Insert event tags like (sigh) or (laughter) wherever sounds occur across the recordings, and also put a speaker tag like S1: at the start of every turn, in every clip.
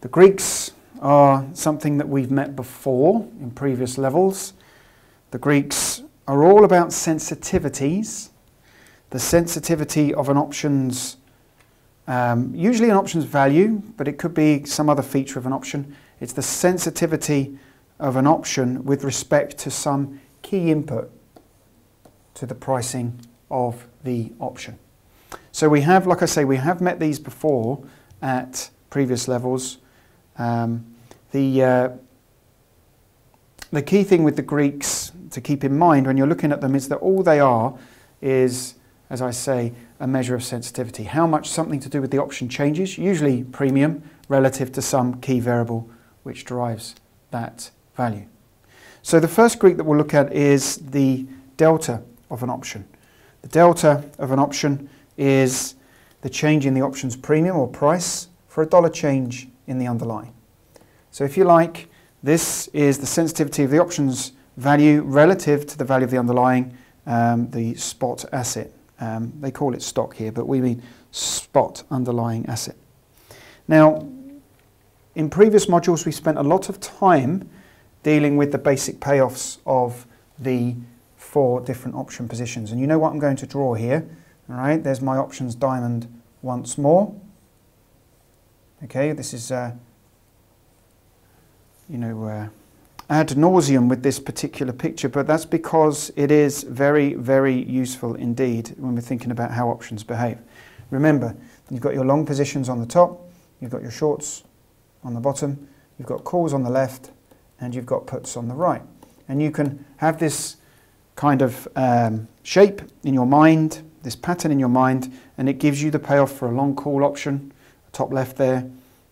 S1: The Greeks are something that we've met before in previous levels. The Greeks are all about sensitivities. The sensitivity of an option's, um, usually an option's value, but it could be some other feature of an option. It's the sensitivity of an option with respect to some key input to the pricing of the option. So we have, like I say, we have met these before at previous levels. Um, the, uh, the key thing with the Greeks to keep in mind when you're looking at them is that all they are is, as I say, a measure of sensitivity. How much something to do with the option changes, usually premium, relative to some key variable which drives that value. So the first Greek that we'll look at is the delta of an option. The delta of an option is the change in the option's premium or price for a dollar change in the underlying. So if you like, this is the sensitivity of the option's value relative to the value of the underlying, um, the spot asset. Um, they call it stock here, but we mean spot underlying asset. Now, in previous modules, we spent a lot of time dealing with the basic payoffs of the four different option positions. And you know what I'm going to draw here. All right, there's my options diamond once more. Okay, this is, uh, you know, uh, ad nauseum with this particular picture, but that's because it is very, very useful indeed when we're thinking about how options behave. Remember, you've got your long positions on the top, you've got your shorts on the bottom, you've got calls on the left, and you've got puts on the right. And you can have this kind of um, shape in your mind, this pattern in your mind, and it gives you the payoff for a long call option, top left there,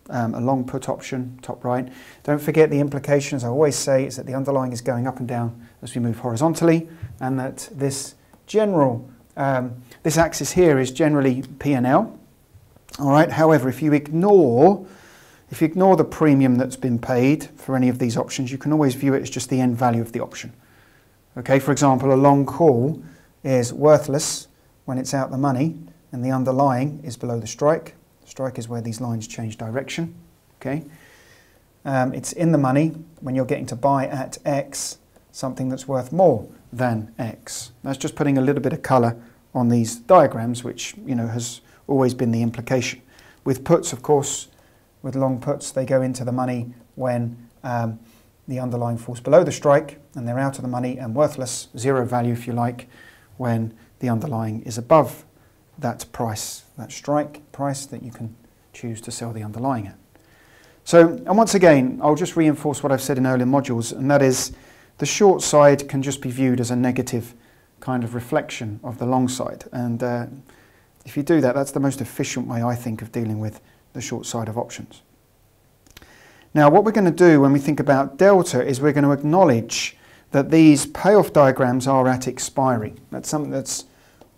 S1: um, a long put option, top right. Don't forget the implication, as I always say, is that the underlying is going up and down as we move horizontally, and that this general, um, this axis here is generally P&L. All right. However, if you ignore if you ignore the premium that's been paid for any of these options, you can always view it as just the end value of the option. Okay, for example, a long call is worthless when it's out the money and the underlying is below the strike. Strike is where these lines change direction. Okay, um, it's in the money when you're getting to buy at X something that's worth more than X. That's just putting a little bit of colour on these diagrams, which you know has always been the implication. With puts, of course, with long puts, they go into the money when um, the underlying falls below the strike and they're out of the money and worthless, zero value if you like, when the underlying is above that price, that strike price that you can choose to sell the underlying at. So, and once again, I'll just reinforce what I've said in earlier modules, and that is the short side can just be viewed as a negative kind of reflection of the long side. And uh, if you do that, that's the most efficient way, I think, of dealing with the short side of options. Now what we're going to do when we think about delta is we're going to acknowledge that these payoff diagrams are at expiry. That's something that's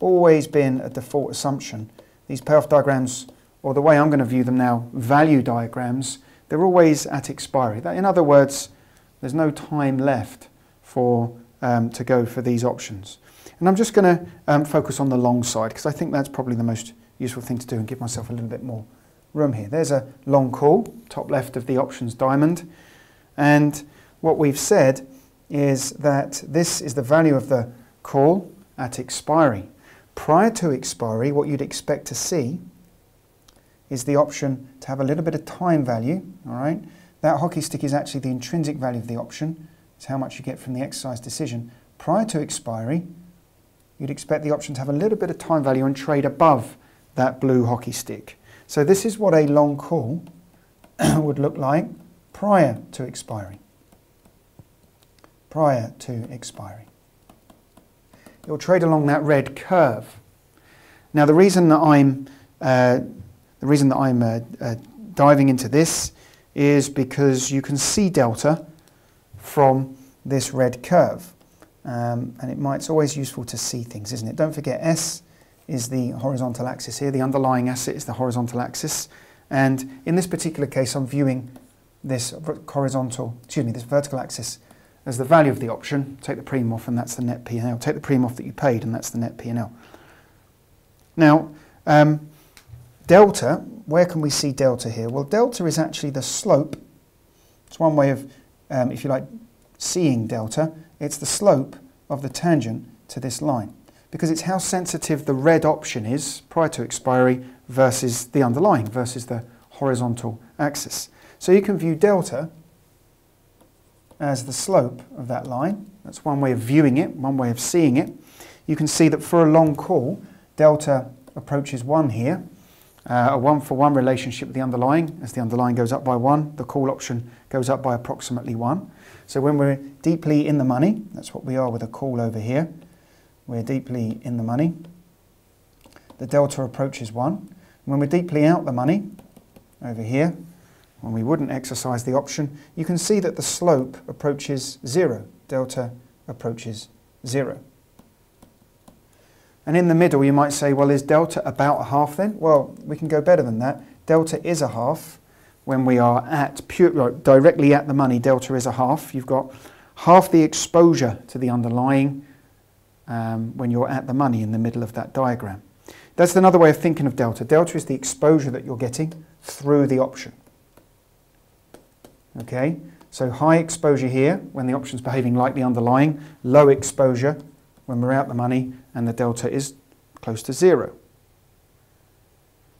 S1: always been a default assumption. These payoff diagrams, or the way I'm going to view them now, value diagrams, they're always at expiry. In other words, there's no time left for um, to go for these options. And I'm just going to um, focus on the long side because I think that's probably the most useful thing to do and give myself a little bit more room here. There's a long call, top left of the options diamond. And what we've said is that this is the value of the call at expiry. Prior to expiry, what you'd expect to see is the option to have a little bit of time value, all right? That hockey stick is actually the intrinsic value of the option. It's how much you get from the exercise decision. Prior to expiry, you'd expect the option to have a little bit of time value and trade above that blue hockey stick. So this is what a long call (clears throat) would look like prior to expiry. Prior to expiry. It will trade along that red curve. Now the reason that I'm uh, the reason that I'm uh, uh, diving into this is because you can see delta from this red curve. Um, and it might, it's always useful to see things, isn't it? Don't forget S is the horizontal axis here. The underlying asset is the horizontal axis. And in this particular case, I'm viewing this horizontal, excuse me, this vertical axis as the value of the option. Take the premium off and that's the net P&L. Take the premium off that you paid and that's the net P&L. Now, um, delta, where can we see delta here? Well, delta is actually the slope. It's one way of, um, if you like, seeing delta. It's the slope of the tangent to this line because it's how sensitive the red option is prior to expiry versus the underlying, versus the horizontal axis. So you can view delta as the slope of that line. That's one way of viewing it, one way of seeing it. You can see that for a long call, delta approaches 1 here, uh, a one for one relationship with the underlying. As the underlying goes up by 1, the call option goes up by approximately 1. So when we're deeply in the money, that's what we are with a call over here, we're deeply in the money. The delta approaches 1. When we're deeply out the money, over here, when we wouldn't exercise the option, you can see that the slope approaches 0. Delta approaches 0. And in the middle, you might say, well, is delta about a half then? Well, we can go better than that. Delta is a half. When we are at pure, directly at the money, delta is a half. You've got half the exposure to the underlying um, when you're at the money in the middle of that diagram. That's another way of thinking of delta. Delta is the exposure that you're getting through the option. Okay, so high exposure here when the option's behaving like the underlying, low exposure when we're out the money and the delta is close to zero.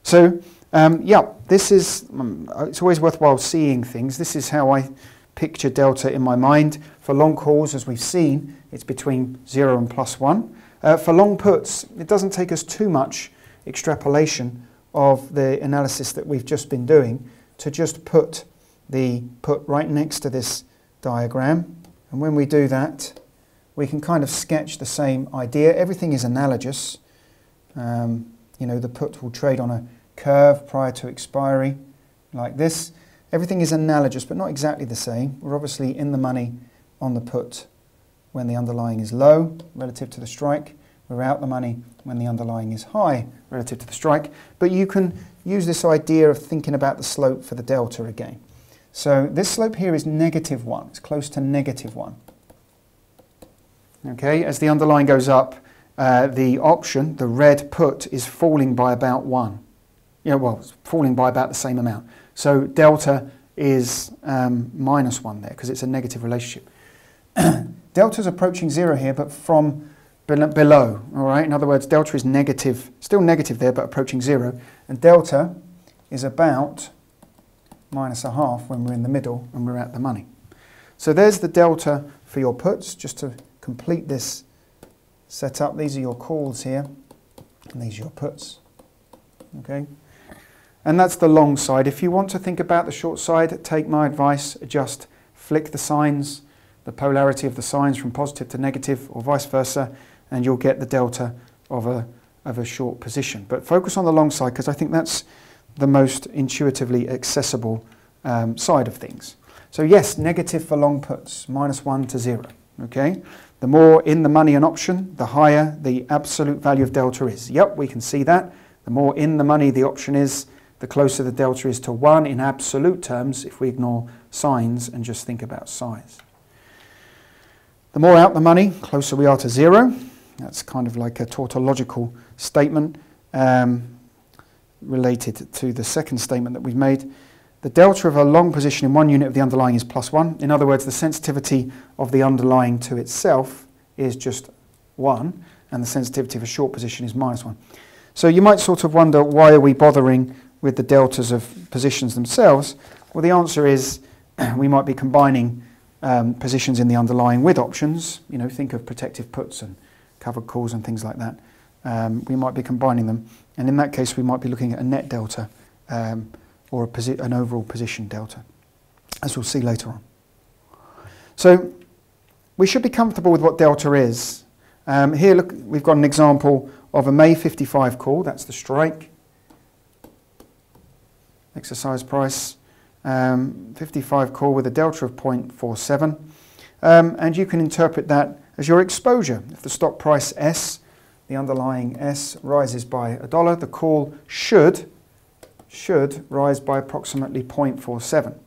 S1: So, um, yeah, this is, um, it's always worthwhile seeing things. This is how I picture delta in my mind. For long calls, as we've seen, it's between 0 and plus 1. Uh, for long puts, it doesn't take us too much extrapolation of the analysis that we've just been doing to just put the put right next to this diagram. And when we do that, we can kind of sketch the same idea. Everything is analogous. Um, you know, the put will trade on a curve prior to expiry, like this. Everything is analogous, but not exactly the same. We're obviously in the money on the put when the underlying is low relative to the strike. We're out the money when the underlying is high relative to the strike. But you can use this idea of thinking about the slope for the delta again. So this slope here is negative 1. It's close to negative 1. Okay, as the underlying goes up, uh, the option, the red put, is falling by about 1. Yeah, well, it's falling by about the same amount. So delta is um, minus 1 there because it's a negative relationship. (clears throat) delta is approaching 0 here, but from below, all right? In other words, delta is negative, still negative there, but approaching 0. And delta is about minus a half when we're in the middle and we're at the money. So there's the delta for your puts, just to complete this setup. These are your calls here, and these are your puts. Okay? And that's the long side. If you want to think about the short side, take my advice, just flick the signs, the polarity of the signs from positive to negative or vice versa, and you'll get the delta of a, of a short position. But focus on the long side because I think that's the most intuitively accessible um, side of things. So yes, negative for long puts, minus 1 to 0. Okay? The more in the money an option, the higher the absolute value of delta is. Yep, we can see that. The more in the money the option is, the closer the delta is to 1 in absolute terms if we ignore signs and just think about size. The more out the money, closer we are to 0. That's kind of like a tautological statement. Um, related to the second statement that we've made. The delta of a long position in one unit of the underlying is plus 1. In other words, the sensitivity of the underlying to itself is just 1, and the sensitivity of a short position is minus 1. So you might sort of wonder, why are we bothering with the deltas of positions themselves? Well, the answer is (clears throat) we might be combining um, positions in the underlying with options. You know, think of protective puts and covered calls and things like that. Um, we might be combining them. And in that case, we might be looking at a net delta um, or an overall position delta, as we'll see later on. So we should be comfortable with what delta is. Um, here, look, we've got an example of a May 55 call. That's the strike. Exercise price. Um, 55 call with a delta of 0.47. Um, and you can interpret that as your exposure. If the stock price S the underlying S rises by a dollar, the call should, should rise by approximately 0.47.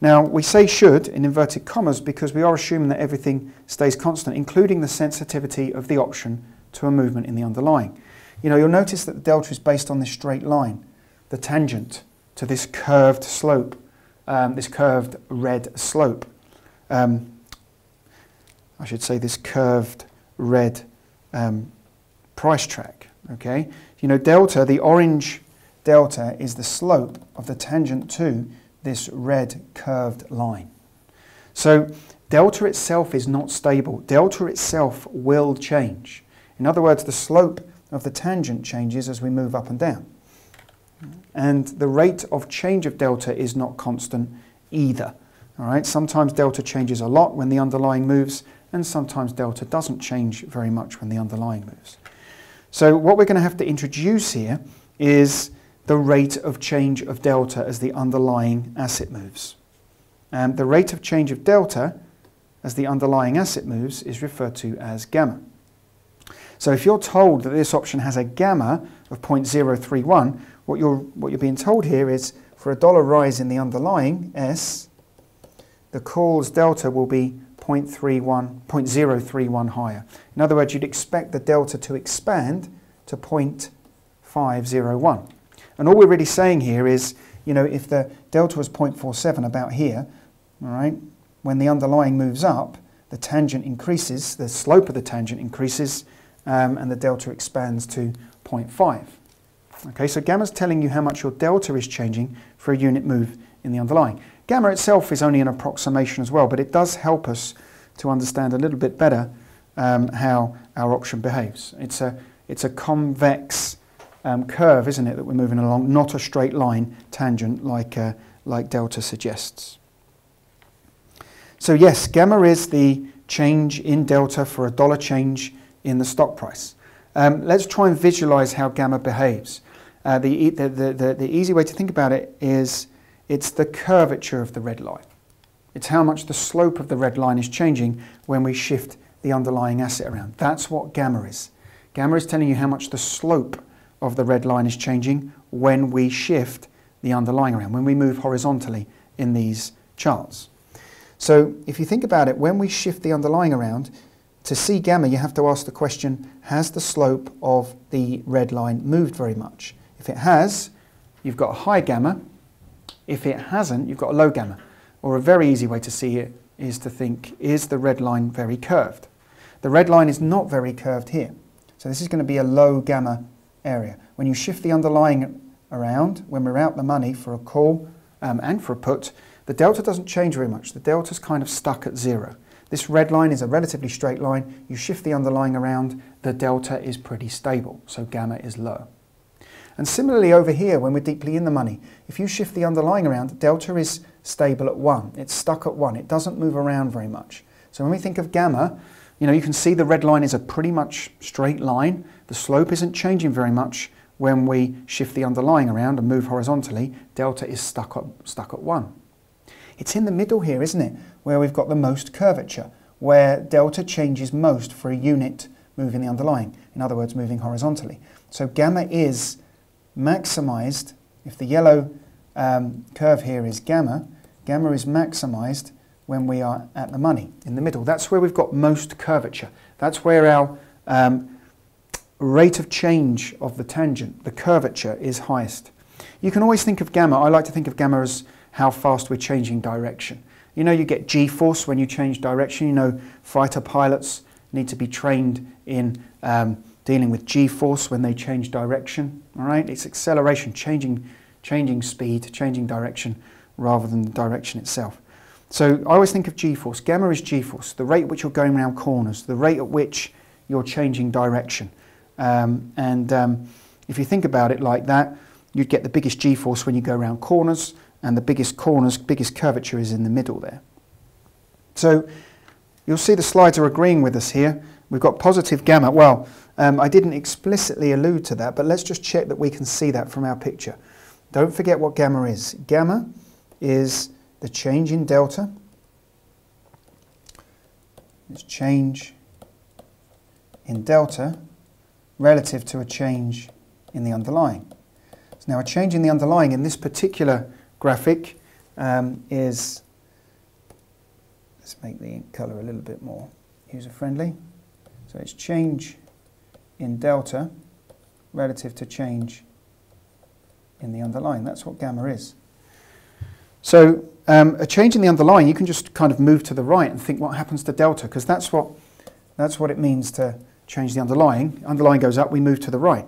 S1: Now, we say should in inverted commas because we are assuming that everything stays constant, including the sensitivity of the option to a movement in the underlying. You know, you'll notice that the delta is based on this straight line. the tangent to this curved slope, um, this curved red slope. Um, I should say this curved red um, price track. Okay, you know delta, the orange delta is the slope of the tangent to this red curved line. So delta itself is not stable. Delta itself will change. In other words, the slope of the tangent changes as we move up and down. And the rate of change of delta is not constant either. All right, sometimes delta changes a lot when the underlying moves, and sometimes delta doesn't change very much when the underlying moves. So what we're going to have to introduce here is the rate of change of delta as the underlying asset moves. And the rate of change of delta as the underlying asset moves is referred to as gamma. So if you're told that this option has a gamma of 0.031, what you're, what you're being told here is for a dollar rise in the underlying S, the call's delta will be 0.31, 0.031 higher. In other words, you'd expect the delta to expand to 0.501. And all we're really saying here is, you know, if the delta was 0.47 about here, all right, when the underlying moves up, the tangent increases, the slope of the tangent increases, um, and the delta expands to 0.5. Okay, so gamma's telling you how much your delta is changing for a unit move in the underlying. Gamma itself is only an approximation as well, but it does help us to understand a little bit better um, how our option behaves. It's a, it's a convex um, curve, isn't it, that we're moving along, not a straight line tangent like, uh, like delta suggests. So yes, gamma is the change in delta for a dollar change in the stock price. Um, let's try and visualize how gamma behaves. Uh, the, the, the, the, easy way to think about it is it's the curvature of the red line. It's how much the slope of the red line is changing when we shift the underlying asset around. That's what gamma is. Gamma is telling you how much the slope of the red line is changing when we shift the underlying around, when we move horizontally in these charts. So if you think about it, when we shift the underlying around, to see gamma you have to ask the question, has the slope of the red line moved very much? If it has, you've got a high gamma. If it hasn't, you've got a low gamma. Or a very easy way to see it is to think, is the red line very curved? The red line is not very curved here. So this is going to be a low gamma area. When you shift the underlying around, when we're out the money for a call um, and for a put, the delta doesn't change very much. The delta's kind of stuck at zero. This red line is a relatively straight line. You shift the underlying around, the delta is pretty stable, so gamma is low. And similarly over here, when we're deeply in the money, if you shift the underlying around, delta is stable at 1. It's stuck at 1. It doesn't move around very much. So when we think of gamma, you know, you can see the red line is a pretty much straight line. The slope isn't changing very much when we shift the underlying around and move horizontally. Delta is stuck at, stuck at 1. It's in the middle here, isn't it, where we've got the most curvature, where delta changes most for a unit moving the underlying, in other words, moving horizontally. So gamma is maximized, if the yellow um, curve here is gamma, gamma is maximized when we are at the money, in the middle. That's where we've got most curvature. That's where our um, rate of change of the tangent, the curvature, is highest. You can always think of gamma, I like to think of gamma as how fast we're changing direction. You know you get g-force when you change direction. You know fighter pilots need to be trained in um, dealing with g-force when they change direction. All right, it's acceleration, changing, changing speed, changing direction rather than the direction itself. So I always think of g-force. Gamma is g-force, the rate at which you're going around corners, the rate at which you're changing direction. Um, and um, if you think about it like that, you'd get the biggest g-force when you go around corners, and the biggest corners, biggest curvature is in the middle there. So you'll see the slides are agreeing with us here. We've got positive gamma. Well, um, I didn't explicitly allude to that, but let's just check that we can see that from our picture. Don't forget what gamma is. Gamma is the change in delta, it's change in delta relative to a change in the underlying. So now a change in the underlying in this particular graphic um, is, let's make the colour a little bit more user-friendly. So it's change in delta relative to change in the underlying. That's what gamma is. So um, a change in the underlying, you can just kind of move to the right and think what happens to delta, because that's what, that's what it means to change the underlying. Underlying goes up, we move to the right.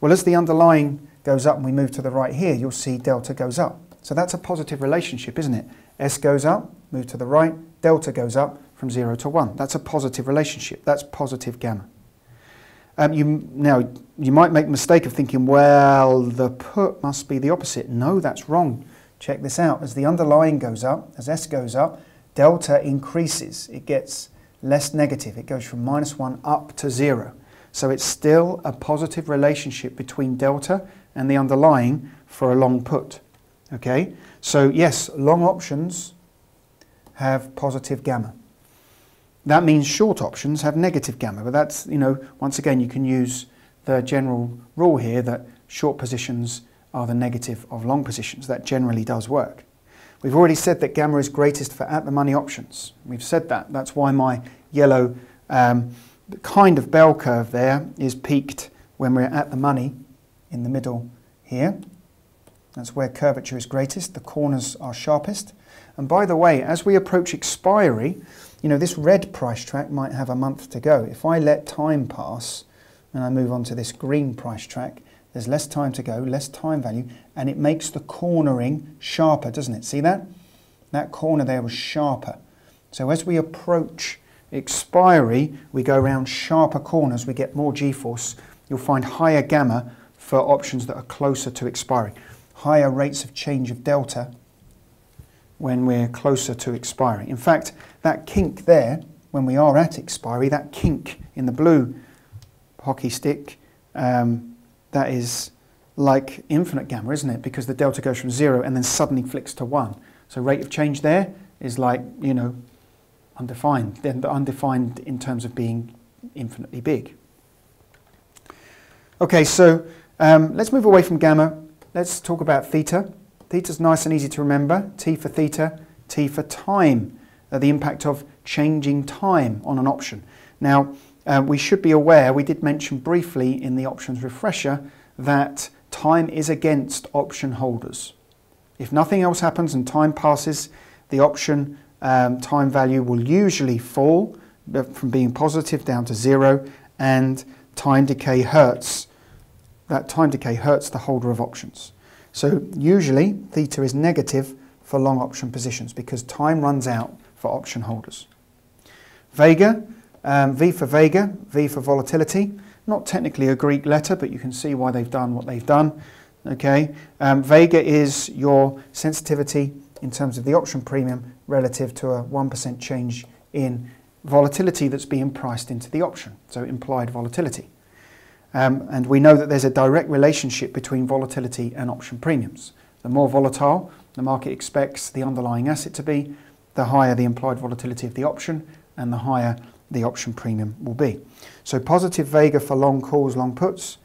S1: Well, as the underlying goes up and we move to the right here, you'll see delta goes up. So that's a positive relationship, isn't it? S goes up, move to the right, delta goes up from 0 to 1. That's a positive relationship. That's positive gamma. Um, you, now, you might make the mistake of thinking, well, the put must be the opposite. No, that's wrong. Check this out. As the underlying goes up, as S goes up, delta increases. It gets less negative. It goes from minus 1 up to 0. So it's still a positive relationship between delta and the underlying for a long put. Okay? So yes, long options have positive gamma. That means short options have negative gamma, but that's, you know, once again, you can use the general rule here that short positions are the negative of long positions. That generally does work. We've already said that gamma is greatest for at the money options. We've said that. That's why my yellow um, kind of bell curve there is peaked when we're at the money in the middle here. That's where curvature is greatest. The corners are sharpest. And by the way, as we approach expiry, you know, this red price track might have a month to go. If I let time pass and I move on to this green price track, there's less time to go, less time value, and it makes the cornering sharper, doesn't it? See that? That corner there was sharper. So as we approach expiry, we go around sharper corners, we get more g-force. You'll find higher gamma for options that are closer to expiry. Higher rates of change of delta when we're closer to expiry. In fact, that kink there, when we are at expiry, that kink in the blue hockey stick, um, that is like infinite gamma, isn't it? Because the delta goes from zero and then suddenly flicks to one. So rate of change there is like, you know, undefined, then undefined in terms of being infinitely big. Okay, so um, let's move away from gamma. Let's talk about theta. Theta's nice and easy to remember. T for theta, T for time. Uh, the impact of changing time on an option. Now, uh, we should be aware, we did mention briefly in the options refresher, that time is against option holders. If nothing else happens and time passes, the option um, time value will usually fall uh, from being positive down to zero and time decay hurts. That time decay hurts the holder of options. So usually theta is negative for long option positions because time runs out for option holders. Vega, um, V for Vega, V for volatility. Not technically a Greek letter, but you can see why they've done what they've done. Okay, um, Vega is your sensitivity in terms of the option premium relative to a 1% change in volatility that's being priced into the option, so implied volatility. Um, and we know that there's a direct relationship between volatility and option premiums. The more volatile the market expects the underlying asset to be, the higher the implied volatility of the option and the higher the option premium will be. So positive Vega for long calls, long puts.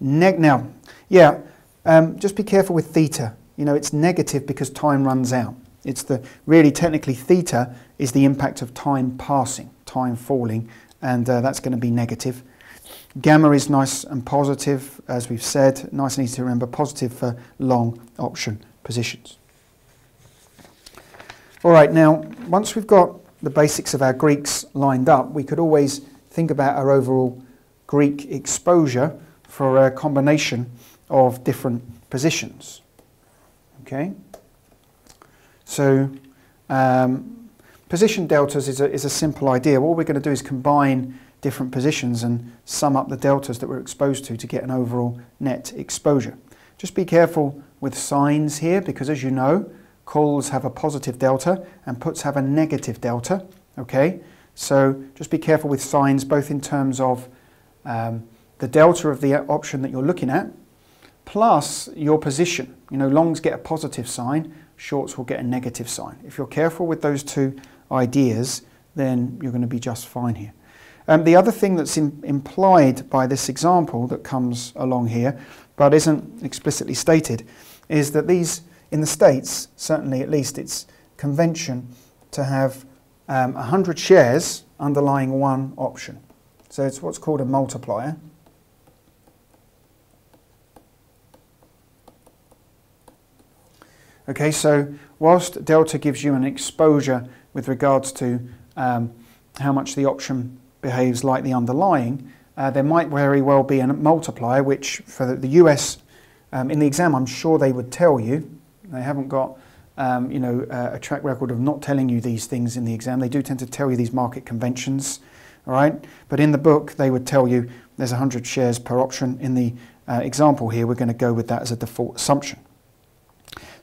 S1: Neg now, yeah, um, just be careful with theta. You know, it's negative because time runs out. It's the really technically theta is the impact of time passing, time falling, and uh, that's going to be negative. Gamma is nice and positive, as we've said, nice and easy to remember, positive for long option positions. All right, now, once we've got the basics of our Greeks lined up, we could always think about our overall Greek exposure for a combination of different positions. Okay? So, um, position deltas is a, is a simple idea. What we're going to do is combine different positions and sum up the deltas that we're exposed to to get an overall net exposure. Just be careful with signs here because as you know, calls have a positive delta and puts have a negative delta. Okay, so just be careful with signs both in terms of um, the delta of the option that you're looking at plus your position. You know, longs get a positive sign, shorts will get a negative sign. If you're careful with those two ideas, then you're going to be just fine here. Um, the other thing that's in, implied by this example that comes along here, but isn't explicitly stated, is that these in the States, certainly at least it's convention to have um, 100 shares underlying one option. So it's what's called a multiplier. Okay, so whilst delta gives you an exposure with regards to um, how much the option behaves like the underlying, uh, there might very well be a multiplier, which for the, US um, in the exam, I'm sure they would tell you. They haven't got um, you know, uh, a track record of not telling you these things in the exam. They do tend to tell you these market conventions, all right? But in the book, they would tell you there's 100 shares per option. In the uh, example here, we're going to go with that as a default assumption.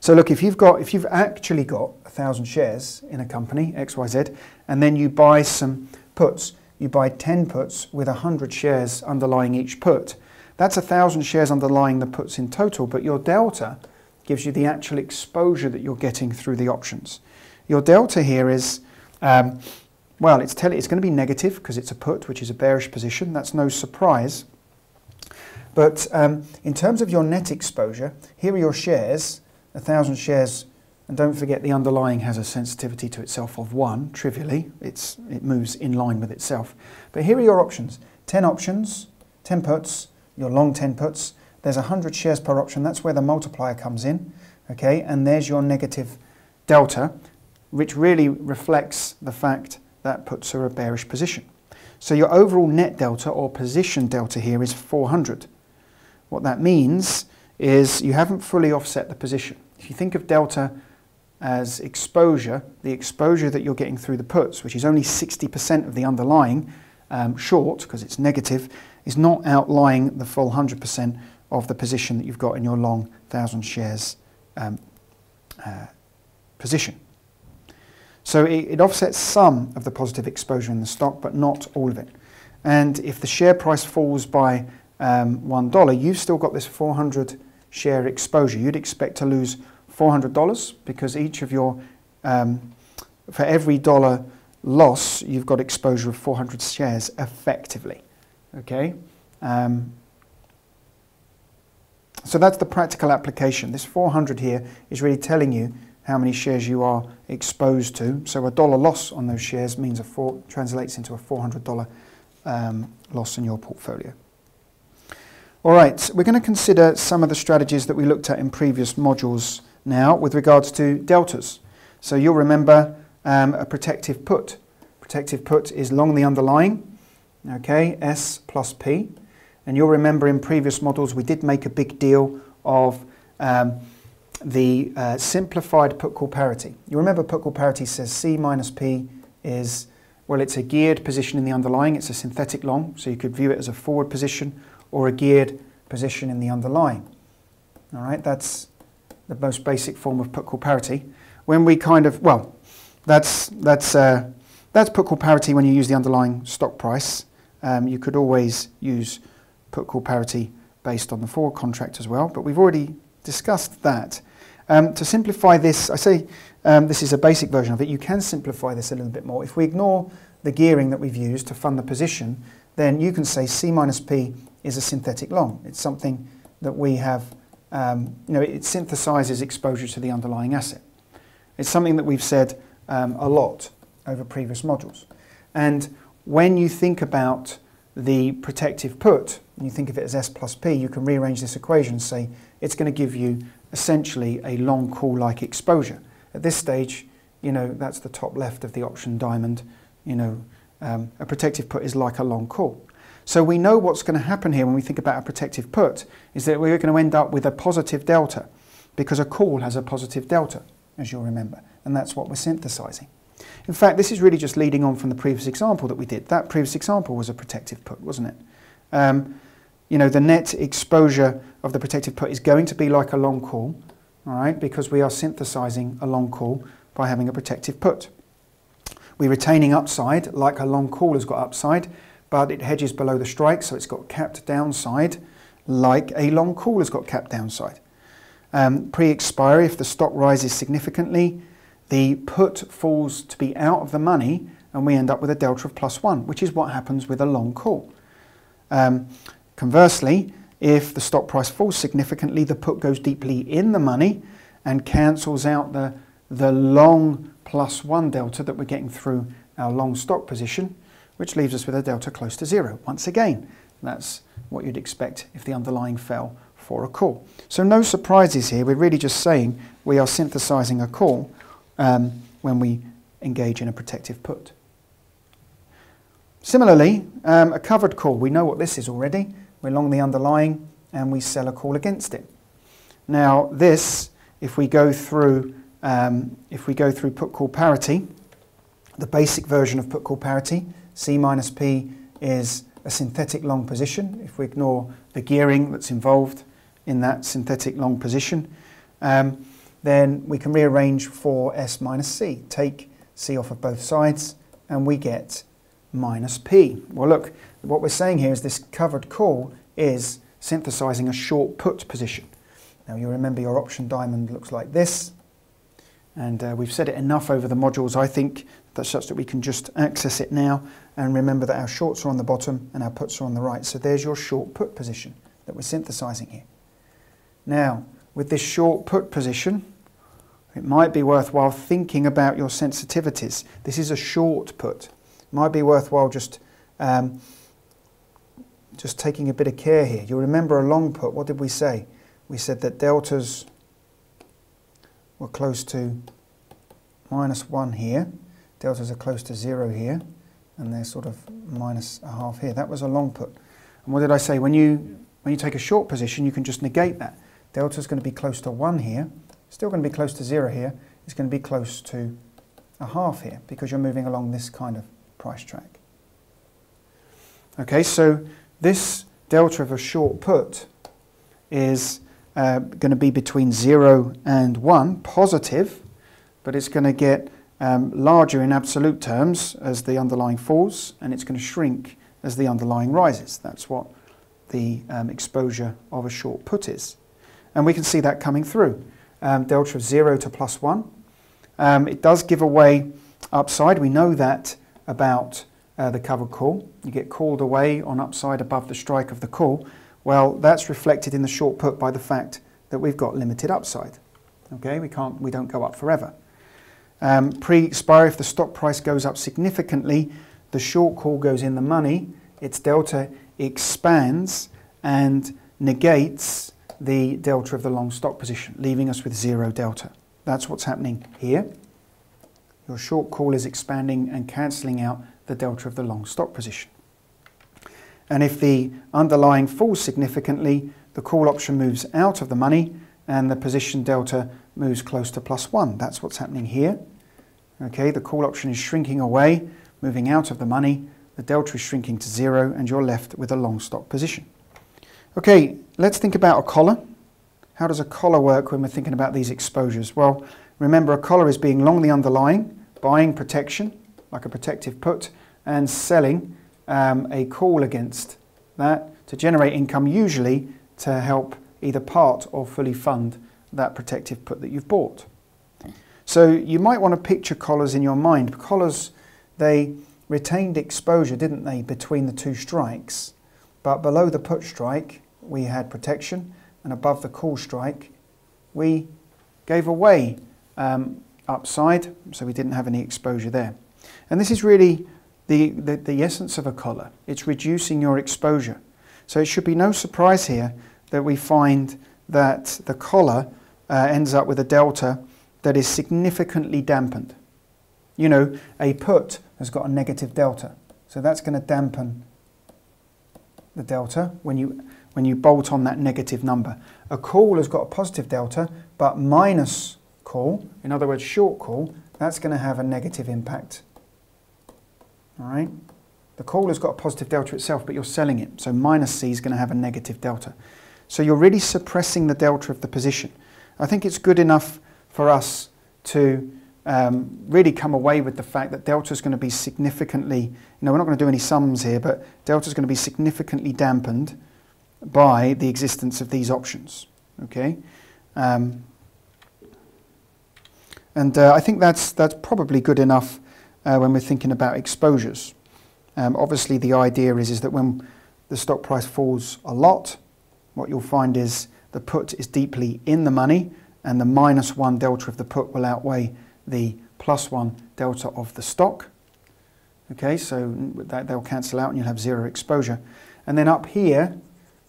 S1: So look, if you've got, if you've actually got a thousand shares in a company XYZ, and then you buy some puts, you buy 10 puts with 100 shares underlying each put. That's thousand shares underlying the puts in total, but your delta gives you the actual exposure that you're getting through the options. Your delta here is, um, well, it's, it's going to be negative because it's a put, which is a bearish position. That's no surprise. But um, in terms of your net exposure, here are your shares, thousand shares, and don't forget the underlying has a sensitivity to itself of one, trivially. It's, it moves in line with itself. But here are your options. 10 options, 10 puts, your long 10 puts. There's 100 shares per option. That's where the multiplier comes in. Okay, and there's your negative delta, which really reflects the fact that puts are a bearish position. So your overall net delta or position delta here is 400. What that means is you haven't fully offset the position. If you think of delta as exposure, the exposure that you're getting through the puts, which is only 60% of the underlying um, short, because it's negative, is not outlying the full 100% of the position that you've got in your long 1,000 shares um, uh, position. So it, it offsets some of the positive exposure in the stock, but not all of it. And if the share price falls by um, $1, you've still got this 400 share exposure. You'd expect to lose $400 because each of your, um, for every dollar loss, you've got exposure of 400 shares effectively. Okay? Um, so that's the practical application. This 400 here is really telling you how many shares you are exposed to. So a dollar loss on those shares means a four, translates into a $400 um, loss in your portfolio. All right, we're going to consider some of the strategies that we looked at in previous modules now with regards to deltas. So you'll remember um, a protective put. Protective put is long the underlying, okay, S plus P. And you'll remember in previous models we did make a big deal of um, the uh, simplified put call parity. You remember put call parity says C minus P is, well, it's a geared position in the underlying. It's a synthetic long, so you could view it as a forward position or a geared position in the underlying. All right, that's the most basic form of put call parity. When we kind of, well, that's, that's, uh, that's put call parity when you use the underlying stock price. Um, you could always use put call parity based on the forward contract as well, but we've already discussed that. Um, to simplify this, I say um, this is a basic version of it. You can simplify this a little bit more. If we ignore the gearing that we've used to fund the position, then you can say C minus P is a synthetic long. It's something that we have, um, you know, it synthesizes exposure to the underlying asset. It's something that we've said um, a lot over previous modules. And when you think about the protective put, and you think of it as S plus P, you can rearrange this equation and say it's going to give you essentially a long call-like exposure. At this stage, you know, that's the top left of the option diamond. You know, um, a protective put is like a long call. So we know what's going to happen here when we think about a protective put is that we're going to end up with a positive delta because a call has a positive delta, as you'll remember, and that's what we're synthesizing. In fact, this is really just leading on from the previous example that we did. That previous example was a protective put, wasn't it? Um, you know, the net exposure of the protective put is going to be like a long call, all right, because we are synthesizing a long call by having a protective put. We're retaining upside, like a long call has got upside, but it hedges below the strike, so it's got capped downside, like a long call has got capped downside. Um, Pre-expiry, if the stock rises significantly, the put falls to be out of the money, and we end up with a delta of plus one, which is what happens with a long call. Um, conversely, if the stock price falls significantly, the put goes deeply in the money and cancels out the, the long plus one delta that we're getting through our long stock position which leaves us with a delta close to zero. Once again, that's what you'd expect if the underlying fell for a call. So no surprises here. We're really just saying we are synthesizing a call um, when we engage in a protective put. Similarly, um, a covered call, we know what this is already. We're long the underlying and we sell a call against it. Now this, if we go through, um, if we go through put call parity, the basic version of put call parity, C minus P is a synthetic long position. If we ignore the gearing that's involved in that synthetic long position, um, then we can rearrange for S minus C. Take C off of both sides and we get minus P. Well look, what we're saying here is this covered call is synthesizing a short put position. Now you remember your option diamond looks like this and uh, we've said it enough over the modules I think that such that we can just access it now and remember that our shorts are on the bottom and our puts are on the right. So there's your short put position that we're synthesizing here. Now with this short put position it might be worthwhile thinking about your sensitivities. This is a short put. It might be worthwhile just um, just taking a bit of care here. You'll remember a long put, what did we say? We said that deltas were close to minus 1 here, deltas are close to 0 here, and they're sort of minus a half here. That was a long put. And what did I say? When you, when you take a short position, you can just negate that. Delta's going to be close to 1 here, still going to be close to 0 here, it's going to be close to a half here, because you're moving along this kind of price track. Okay, so this delta of a short put is uh, going to be between 0 and 1, positive, but it's going to get um, larger in absolute terms as the underlying falls, and it's going to shrink as the underlying rises. That's what the um, exposure of a short put is. And we can see that coming through. Um, delta of 0 to plus 1. Um, it does give away upside. We know that about uh, the covered call. You get called away on upside above the strike of the call. Well, that's reflected in the short put by the fact that we've got limited upside. Okay, we can't, we don't go up forever. Um, Pre-expiry, if the stock price goes up significantly, the short call goes in the money, its delta expands and negates the delta of the long stock position, leaving us with zero delta. That's what's happening here. Your short call is expanding and cancelling out the delta of the long stock position. And if the underlying falls significantly, the call option moves out of the money and the position delta moves close to plus one. That's what's happening here. Okay, the call option is shrinking away, moving out of the money, the delta is shrinking to zero and you're left with a long stock position. Okay, let's think about a collar. How does a collar work when we're thinking about these exposures? Well, remember a collar is being long the underlying, buying protection, like a protective put, and selling um, a call against that to generate income, usually to help either part or fully fund that protective put that you've bought. So you might want to picture collars in your mind. Collars, they retained exposure, didn't they, between the two strikes. But below the put strike, we had protection, and above the call strike, we gave away um, upside, so we didn't have any exposure there. And this is really the, the, the essence of a collar. It's reducing your exposure. So it should be no surprise here that we find that the collar uh, ends up with a delta that is significantly dampened. You know, a put has got a negative delta. So that's going to dampen the delta when you, when you bolt on that negative number. A call has got a positive delta, but minus call, in other words, short call, that's going to have a negative impact all right? The call has got a positive delta itself, but you're selling it. So minus C is going to have a negative delta. So you're really suppressing the delta of the position. I think it's good enough for us to um, really come away with the fact that delta is going to be significantly, you know, we're not going to do any sums here, but delta is going to be significantly dampened by the existence of these options. Okay? Um, and uh, I think that's, that's probably good enough uh, when we're thinking about exposures. Um, obviously, the idea is, is that when the stock price falls a lot, what you'll find is the put is deeply in the money and the minus one delta of the put will outweigh the plus one delta of the stock. Okay, so that, they'll cancel out and you'll have zero exposure. And then up here,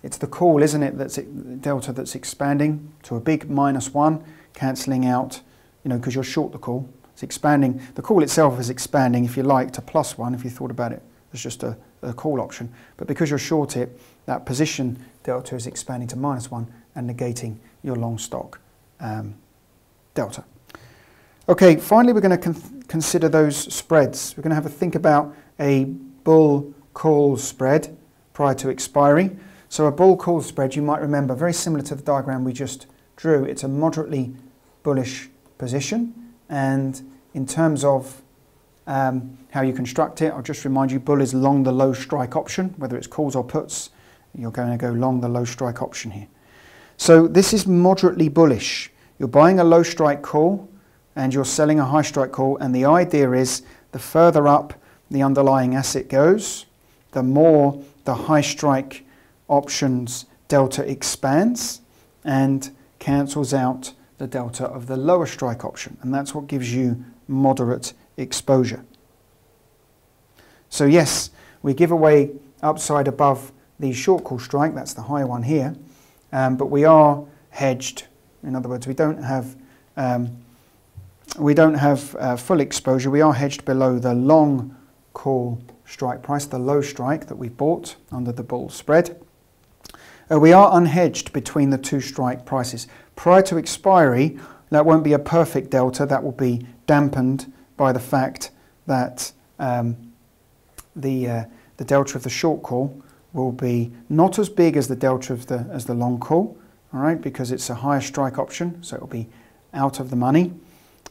S1: it's the call, isn't it, that's delta that's expanding to a big minus one. cancelling out, you know, because you're short the call. It's expanding. The call itself is expanding, if you like, to plus one, if you thought about it as just a, a call option. But because you're short it, that position delta is expanding to minus one and negating your long stock um, delta. Okay, finally we're going to con consider those spreads. We're going to have a think about a bull call spread prior to expiry. So a bull call spread, you might remember, very similar to the diagram we just drew. It's a moderately bullish position. And in terms of um, how you construct it, I'll just remind you, bull is long the low strike option, whether it's calls or puts. You're going to go long the low strike option here. So this is moderately bullish. You're buying a low strike call and you're selling a high strike call. And the idea is the further up the underlying asset goes, the more the high strike options delta expands and cancels out the delta of the lower strike option. And that's what gives you moderate exposure. So yes, we give away upside above the short call strike, that's the high one here, um, but we are hedged. In other words, we don't have um, we don't have uh, full exposure. We are hedged below the long call strike price, the low strike that we bought under the bull spread. Uh, we are unhedged between the two strike prices. Prior to expiry, that won't be a perfect delta. That will be dampened by the fact that um, the, uh, the delta of the short call will be not as big as the delta of the, as the long call, all right, because it's a higher strike option, so it will be out of the money.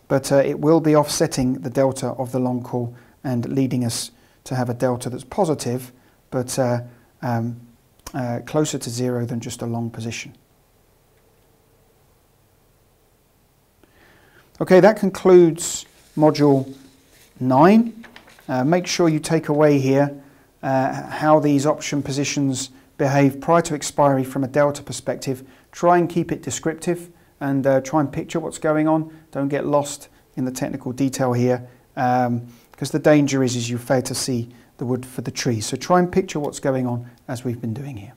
S1: But uh, it will be offsetting the delta of the long call and leading us to have a delta that's positive, but uh, um, uh, closer to zero than just a long position. Okay, that concludes module 9. Uh, make sure you take away here uh, how these option positions behave prior to expiry from a delta perspective. Try and keep it descriptive and uh, try and picture what's going on. Don't get lost in the technical detail here because um, the danger is, is you fail to see the wood for the trees. So try and picture what's going on as we've been doing here.